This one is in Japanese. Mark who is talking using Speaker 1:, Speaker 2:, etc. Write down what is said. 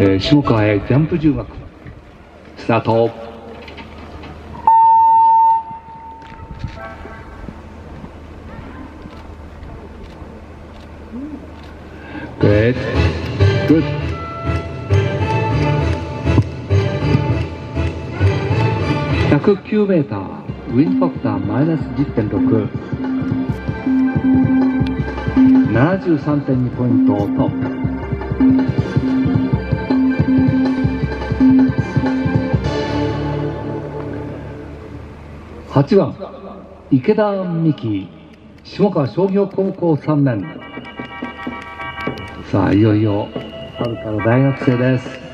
Speaker 1: えー下川へジャンプ重学スタート。グッグッ109メーターウィンドファクターマイナス10.6 73.2ポイントトップ。8番池田美希下川商業高校3年。さあいよいよ春から大学生です。